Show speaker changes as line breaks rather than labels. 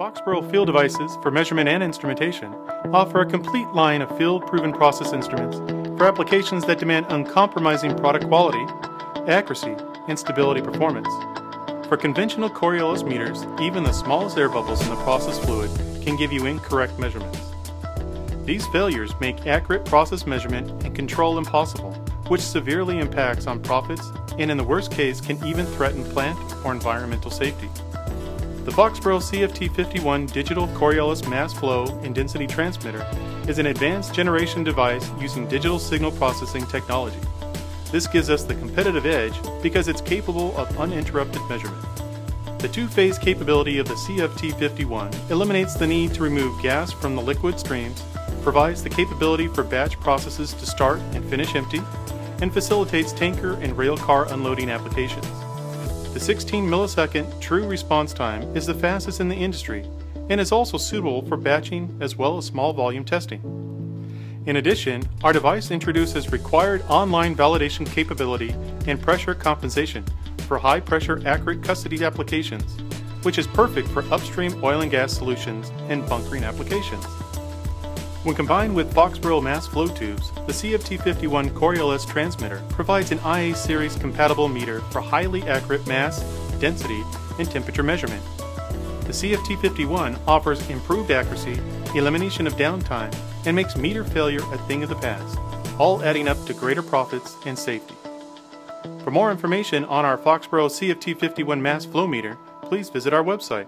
Foxboro Field Devices for measurement and instrumentation offer a complete line of field-proven process instruments for applications that demand uncompromising product quality, accuracy, and stability performance. For conventional Coriolis meters, even the smallest air bubbles in the process fluid can give you incorrect measurements. These failures make accurate process measurement and control impossible, which severely impacts on profits and in the worst case can even threaten plant or environmental safety. The Foxboro CFT51 digital Coriolis mass flow and density transmitter is an advanced generation device using digital signal processing technology. This gives us the competitive edge because it's capable of uninterrupted measurement. The two-phase capability of the CFT51 eliminates the need to remove gas from the liquid streams, provides the capability for batch processes to start and finish empty, and facilitates tanker and rail car unloading applications. The 16 millisecond true response time is the fastest in the industry and is also suitable for batching as well as small volume testing. In addition, our device introduces required online validation capability and pressure compensation for high pressure accurate custody applications, which is perfect for upstream oil and gas solutions and bunkering applications. When combined with Foxboro mass flow tubes, the CFT51 Coriolis transmitter provides an IA series compatible meter for highly accurate mass, density, and temperature measurement. The CFT51 offers improved accuracy, elimination of downtime, and makes meter failure a thing of the past, all adding up to greater profits and safety. For more information on our Foxboro CFT51 mass flow meter, please visit our website